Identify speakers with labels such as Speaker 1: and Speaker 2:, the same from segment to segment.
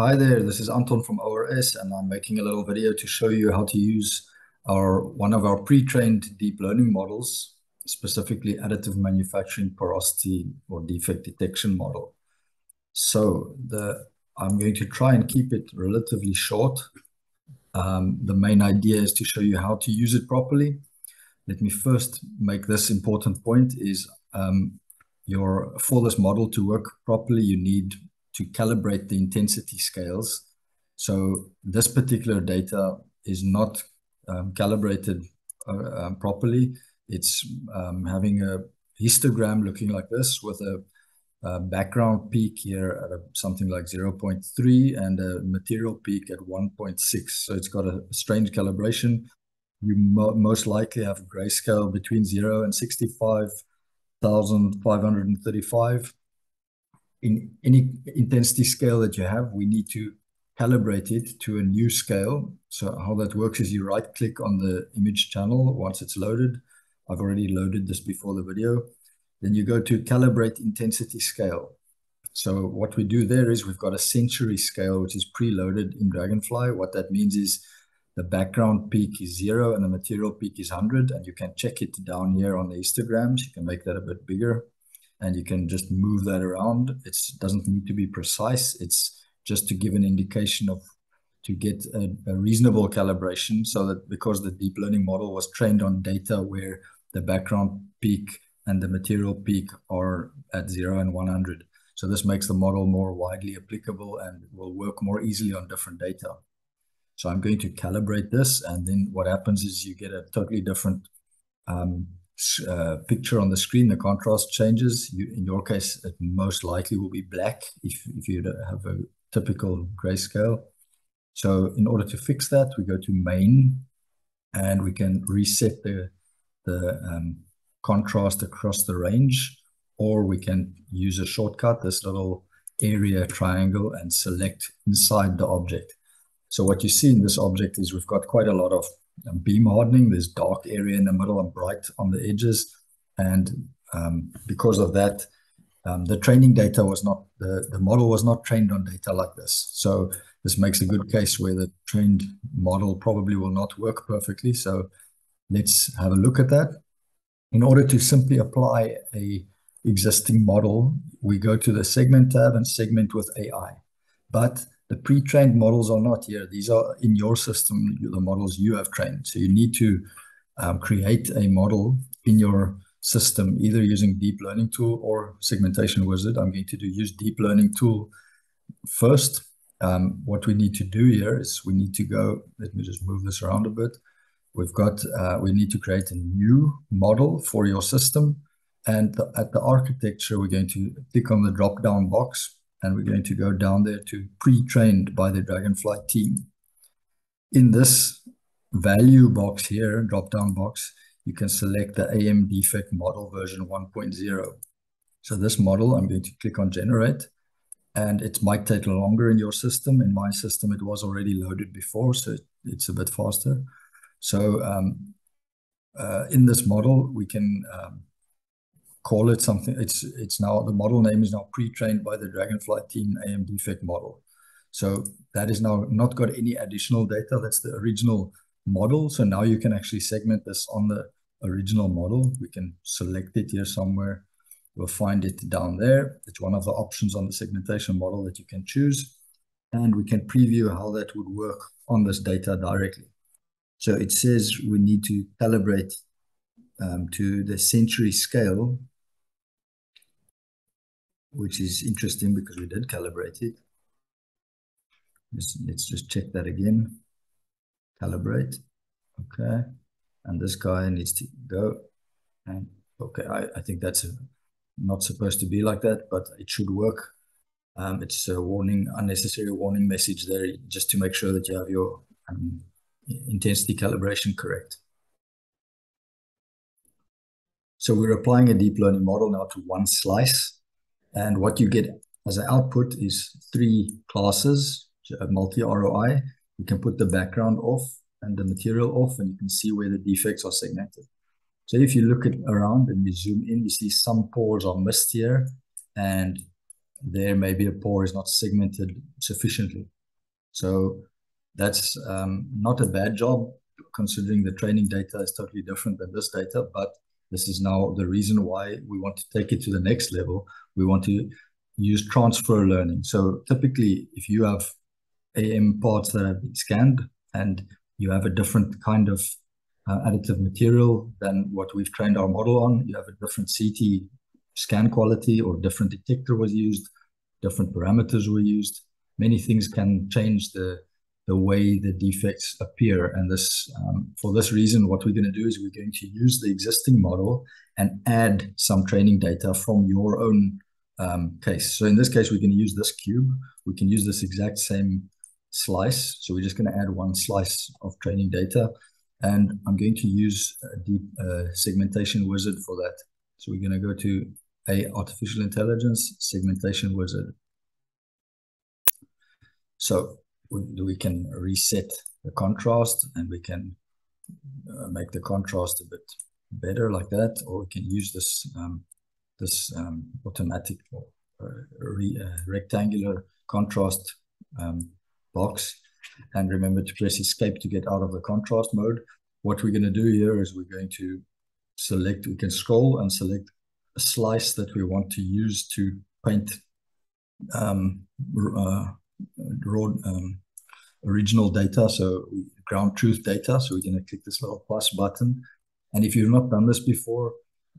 Speaker 1: Hi there, this is Anton from ORS, and I'm making a little video to show you how to use our one of our pre-trained deep learning models, specifically additive manufacturing porosity or defect detection model. So the I'm going to try and keep it relatively short. Um, the main idea is to show you how to use it properly. Let me first make this important point is um, your for this model to work properly, you need to calibrate the intensity scales. So this particular data is not um, calibrated uh, um, properly. It's um, having a histogram looking like this with a, a background peak here at a, something like 0.3 and a material peak at 1.6. So it's got a strange calibration. You mo most likely have a grayscale between 0 and 65,535 in any intensity scale that you have, we need to calibrate it to a new scale. So how that works is you right click on the image channel once it's loaded. I've already loaded this before the video. Then you go to calibrate intensity scale. So what we do there is we've got a century scale, which is preloaded in Dragonfly. What that means is the background peak is zero and the material peak is 100. And you can check it down here on the histograms. You can make that a bit bigger and you can just move that around. It doesn't need to be precise. It's just to give an indication of to get a, a, reasonable calibration so that because the deep learning model was trained on data where the background peak and the material peak are at 0 and 100. So this makes the model more widely applicable and will work more easily on different data. So I'm going to calibrate this and then what happens is you get a totally different um, uh, picture on the screen, the contrast changes. You, in your case, it most likely will be black if, if you have a typical grayscale. So in order to fix that, we go to main and we can reset the, the um, contrast across the range, or we can use a shortcut, this little area triangle and select inside the object. So what you see in this object is we've got quite a lot of beam hardening. There's dark area in the middle and bright on the edges. And um, because of that, um, the training data was not, the, the model was not trained on data like this. So this makes a good case where the trained model probably will not work perfectly. So let's have a look at that. In order to simply apply a existing model, we go to the segment tab and segment with AI. But the pre-trained models are not here. These are in your system, the models you have trained. So you need to um, create a model in your system, either using deep learning tool or segmentation wizard. I'm going to do use deep learning tool first. Um, what we need to do here is we need to go, let me just move this around a bit. We've got, uh, we need to create a new model for your system. And the, at the architecture, we're going to click on the drop down box and we're going to go down there to pre-trained by the Dragonfly team. In this value box here, drop-down box, you can select the AM defect model version 1.0. So this model, I'm going to click on generate, and it might take longer in your system. In my system, it was already loaded before, so it's a bit faster. So um, uh, in this model, we can um, call it something. It's it's now the model name is now pre-trained by the Dragonfly team AMD defect model. So that is now not got any additional data. That's the original model. So now you can actually segment this on the original model. We can select it here somewhere. We'll find it down there. It's one of the options on the segmentation model that you can choose. And we can preview how that would work on this data directly. So it says we need to calibrate um, to the century scale which is interesting because we did calibrate it. Let's, let's just check that again. Calibrate. Okay. And this guy needs to go. And okay, I, I think that's a, not supposed to be like that, but it should work. Um, it's a warning, unnecessary warning message there, just to make sure that you have your um, intensity calibration correct. So we're applying a deep learning model now to one slice. And what you get as an output is three classes, a multi-ROI. You can put the background off and the material off, and you can see where the defects are segmented. So if you look at around and you zoom in, you see some pores are missed here, and there maybe a pore is not segmented sufficiently. So that's um, not a bad job considering the training data is totally different than this data, but this is now the reason why we want to take it to the next level. We want to use transfer learning. So typically, if you have AM parts that have been scanned and you have a different kind of uh, additive material than what we've trained our model on, you have a different CT scan quality or different detector was used, different parameters were used. Many things can change the the way the defects appear. And this, um, for this reason, what we're going to do is we're going to use the existing model and add some training data from your own um, case. So in this case, we're going to use this cube. We can use this exact same slice. So we're just going to add one slice of training data. And I'm going to use a deep uh, segmentation wizard for that. So we're going to go to a artificial intelligence segmentation wizard. So we, can reset the contrast and we can uh, make the contrast a bit better like that, or we can use this um, this um, automatic uh, re, uh, rectangular contrast um, box. And remember to press escape to get out of the contrast mode. What we're going to do here is we're going to select, we can scroll and select a slice that we want to use to paint um, uh, raw um, original data, so ground truth data. So we're going to click this little plus button. And if you've not done this before,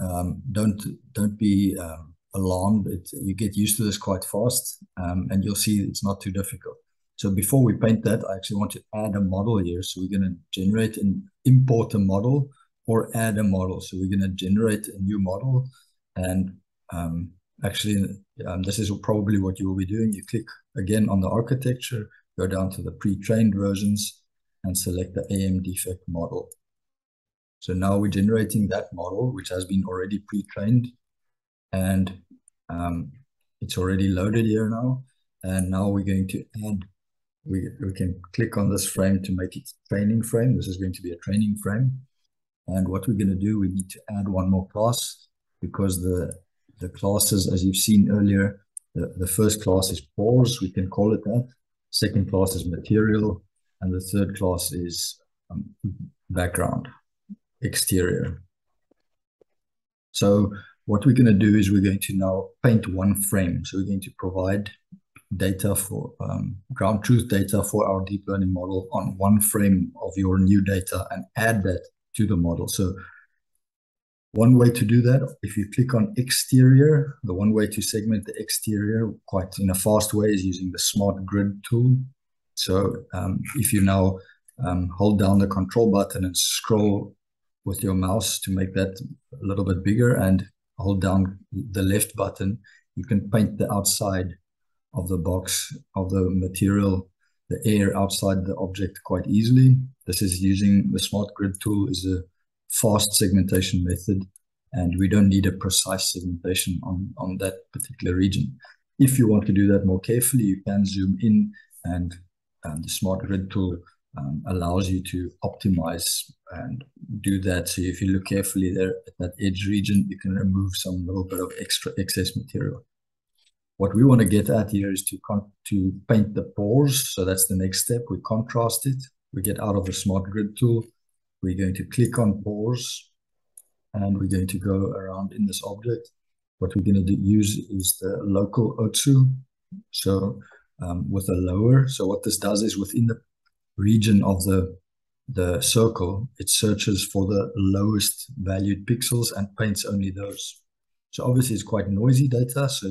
Speaker 1: um, don't don't be um, alarmed. It, you get used to this quite fast, um, and you'll see it's not too difficult. So before we paint that, I actually want to add a model here. So we're going to generate and import a model or add a model. So we're going to generate a new model and um, actually um, this is probably what you will be doing. You click again on the architecture, go down to the pre-trained versions and select the AM defect model. So now we're generating that model, which has been already pre-trained and um, it's already loaded here now. And now we're going to add, we, we can click on this frame to make it training frame. This is going to be a training frame. And what we're going to do, we need to add one more class because the, the classes, as you've seen earlier, the, the first class is pores, we can call it that. Second class is material, and the third class is um, background, exterior. So what we're going to do is we're going to now paint one frame. So we're going to provide data for um, ground truth data for our deep learning model on one frame of your new data and add that to the model. So one way to do that, if you click on exterior, the one way to segment the exterior quite in a fast way is using the smart grid tool. So um, if you now um, hold down the control button and scroll with your mouse to make that a little bit bigger and hold down the left button, you can paint the outside of the box of the material, the air outside the object quite easily. This is using the smart grid tool is a fast segmentation method, and we don't need a precise segmentation on, on that particular region. If you want to do that more carefully, you can zoom in and um, the smart grid tool um, allows you to optimize and do that. So if you look carefully there at that edge region, you can remove some little bit of extra excess material. What we want to get at here is to to paint the pores. So that's the next step. We contrast it. We get out of the smart grid tool we're going to click on pores and we're going to go around in this object. What we're going to use is the local OTSU. So um, with a lower, so what this does is within the region of the the circle, it searches for the lowest valued pixels and paints only those. So obviously it's quite noisy data, so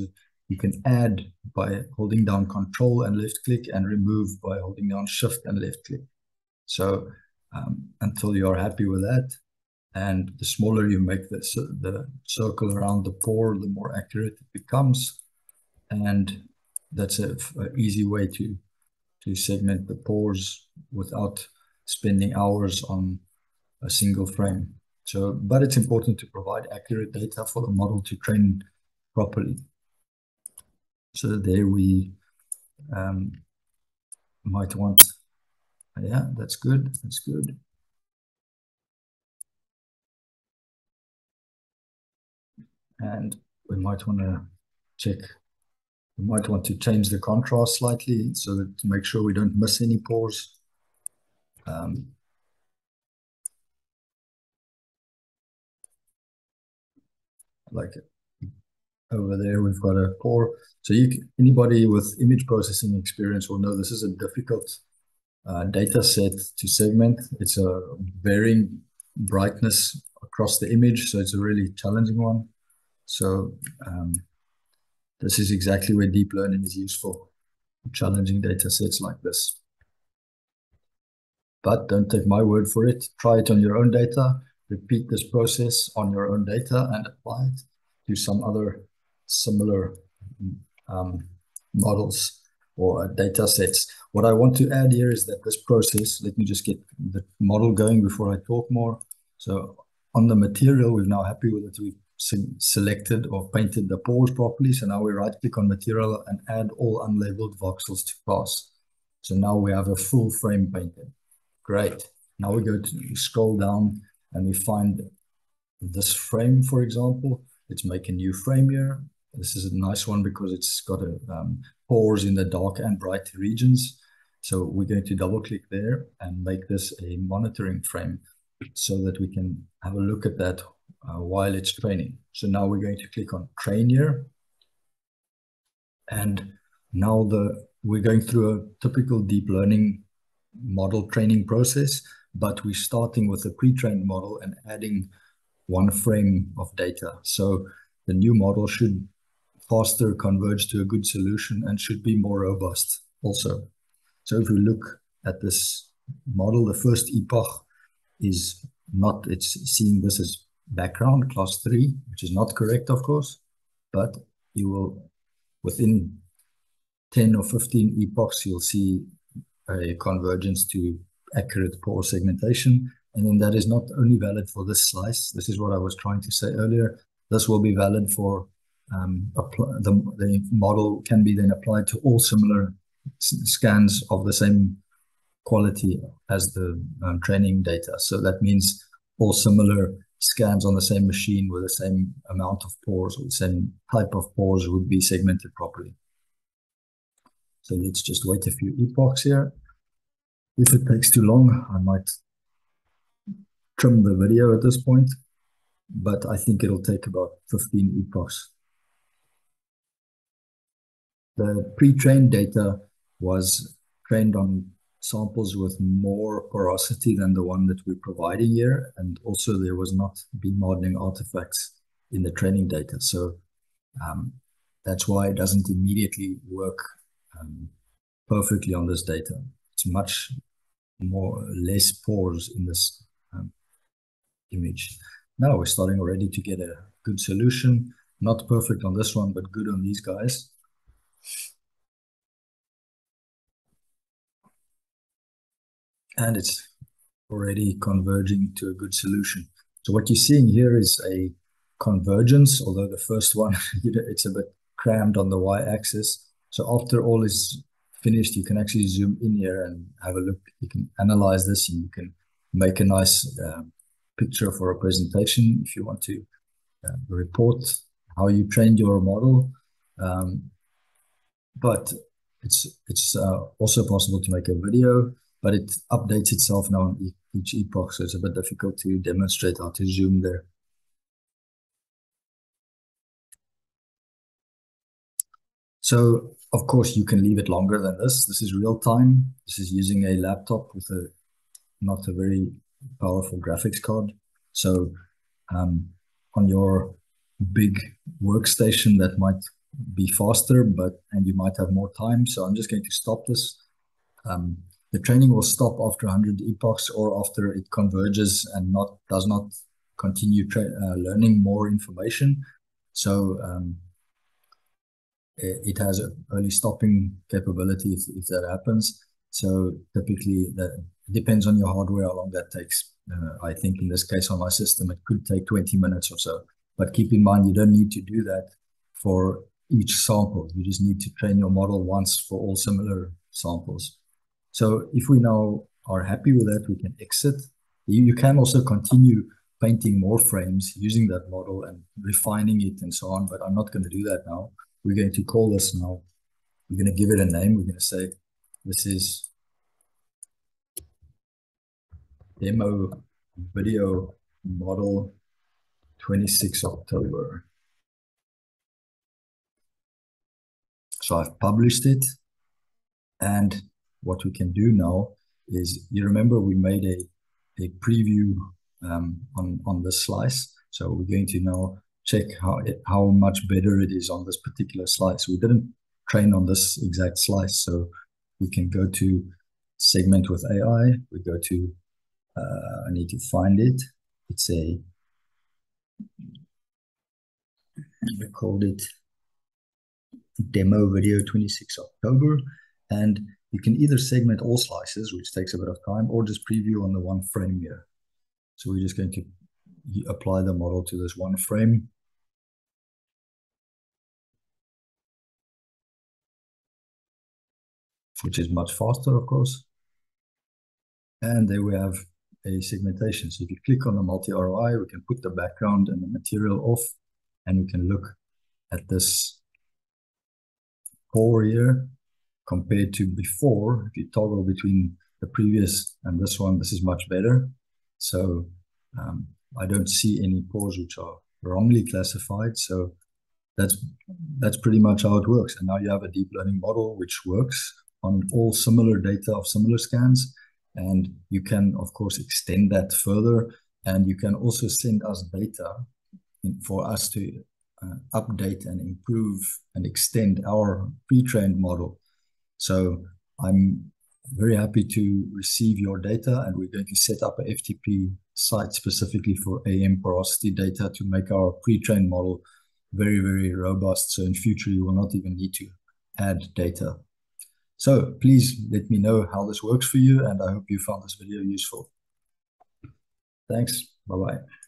Speaker 1: you can add by holding down control and left click and remove by holding down shift and left click. So um, until you're happy with that. And the smaller you make the, the circle around the pore, the more accurate it becomes. And that's an easy way to, to segment the pores without spending hours on a single frame. So, but it's important to provide accurate data for the model to train properly. So there we um, might want yeah, that's good. That's good. And we might want to check We might want to change the contrast slightly so that to make sure we don't miss any pores. Um, like over there, we've got a pore. So you, anybody with image processing experience will know this is a difficult uh, data set to segment. It's a varying brightness across the image, so it's a really challenging one. So um, this is exactly where deep learning is useful, challenging data sets like this. But don't take my word for it. Try it on your own data, repeat this process on your own data and apply it to some other similar um, models or data sets. What I want to add here is that this process, let me just get the model going before I talk more. So on the material, we're now happy with it. We've selected or painted the pores properly. So now we right click on material and add all unlabeled voxels to class. So now we have a full frame painted. Great. Now we go to scroll down and we find this frame, for example. Let's make a new frame here. This is a nice one because it's got a um, pores in the dark and bright regions. So we're going to double click there and make this a monitoring frame so that we can have a look at that uh, while it's training. So now we're going to click on train here. And now the we're going through a typical deep learning model training process, but we're starting with a pre-trained model and adding one frame of data. So the new model should faster converge to a good solution and should be more robust also. So if we look at this model, the first epoch is not, it's seeing this as background, class three, which is not correct, of course, but you will, within 10 or 15 epochs, you'll see a convergence to accurate pore segmentation. And then that is not only valid for this slice. This is what I was trying to say earlier. This will be valid for um, the, the model can be then applied to all similar scans of the same quality as the um, training data. So that means all similar scans on the same machine with the same amount of pores or the same type of pores would be segmented properly. So let's just wait a few epochs here. If it takes too long, I might trim the video at this point, but I think it'll take about 15 epochs. The pre-trained data was trained on samples with more porosity than the one that we're providing here. And also there was not beam hardening artifacts in the training data. So um, that's why it doesn't immediately work um, perfectly on this data. It's much more less pores in this um, image. Now we're starting already to get a good solution. Not perfect on this one, but good on these guys. And it's already converging to a good solution. So what you're seeing here is a convergence, although the first one, it's a bit crammed on the y-axis. So after all is finished, you can actually zoom in here and have a look. You can analyze this and you can make a nice uh, picture for a presentation if you want to uh, report how you trained your model. Um, but it's it's uh, also possible to make a video but it updates itself now on each epoch, so it's a bit difficult to demonstrate how to zoom there. So, of course, you can leave it longer than this. This is real time. This is using a laptop with a not a very powerful graphics card. So, um, on your big workstation, that might be faster, but and you might have more time. So, I'm just going to stop this. Um, the training will stop after 100 epochs or after it converges and not does not continue uh, learning more information. So um, it, has an early stopping capability if, if that happens. So typically that depends on your hardware how long that takes. Uh, I think in this case on my system it could take 20 minutes or so. But keep in mind you don't need to do that for each sample. You just need to train your model once for all similar samples. So if we now are happy with that, we can exit. You, can also continue painting more frames using that model and refining it and so on, but I'm not going to do that now. We're going to call this now we're going to give it a name. We're going to say this is demo video model 26 October. So I've published it. And what we can do now is, you remember we made a, a preview um, on, on this slice. So we're going to now check how, it, how much better it is on this particular slice. We didn't train on this exact slice. So we can go to segment with AI. We go to, uh, I need to find it. It's a, we called it demo video 26 October. And you can either segment all slices, which takes a bit of time, or just preview on the one frame here. So we're just going to apply the model to this one frame. Which is much faster, of course. And there we have a segmentation. So if you click on the multi-ROI, we can put the background and the material off, and we can look at this core here compared to before. If you toggle between the previous and this one, this is much better. So um, I don't see any pores which are wrongly classified. So that's that's pretty much how it works. And now you have a deep learning model which works on all similar data of similar scans. And you can, of course, extend that further. And you can also send us data for us to Uh, update and improve and extend our pre-trained model. So I'm very happy to receive your data, and we're going to set up a FTP site specifically for AM porosity data to make our pre-trained model very, very robust. So in future, you will not even need to add data. So please let me know how this works for you, and I hope you found this video useful. Thanks. Bye-bye.